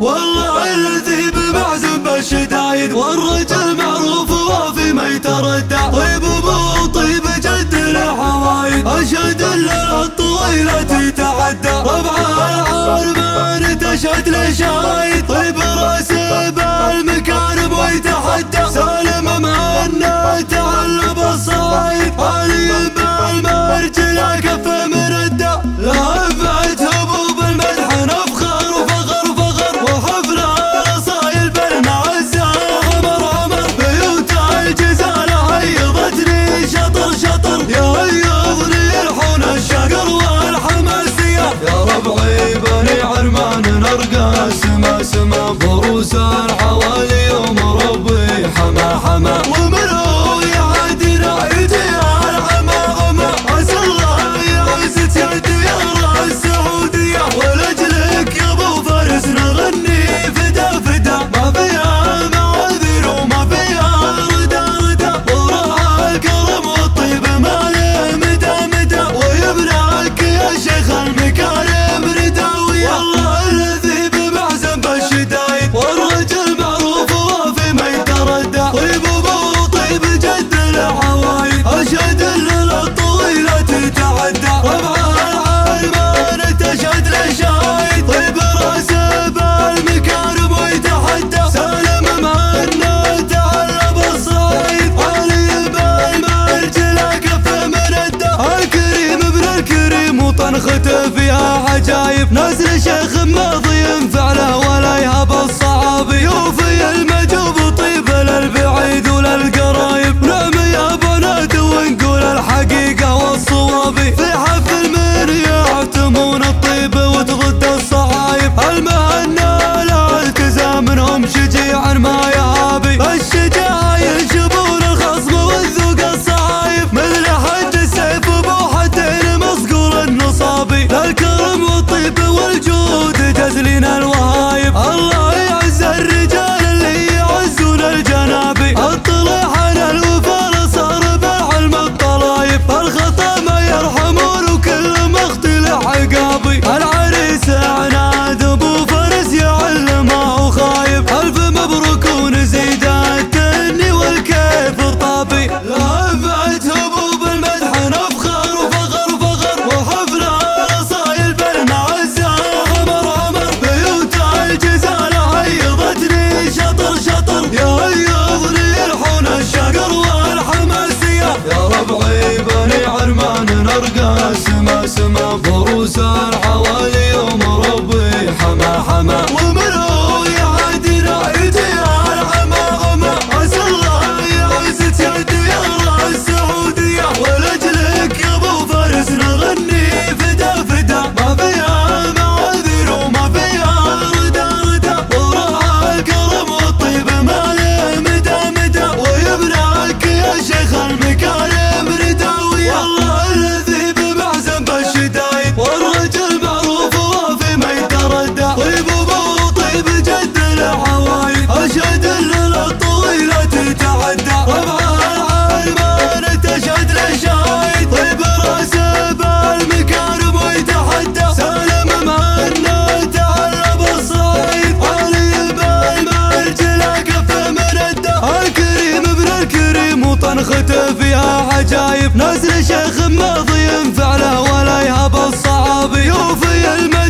والله الذي بمعزم بالشدايد والرجل معروف وافي ما يتردع طيب أبو طيب جد له حوايد اشهد الليلة الطويلة تتعدى ربع العار من تشهد له طيب راسه بالمكان ويتحدى. سالم ما تعلم الصايد عالي بالمرجلة كف من الدع بنخته يا عجايب. نزل شيخ ماضي ينفعله ولا يهاب الصعاب يوفي المجوب نازل شيخ ما ضينفع له ولا يهب الصعاب يوفي المدينة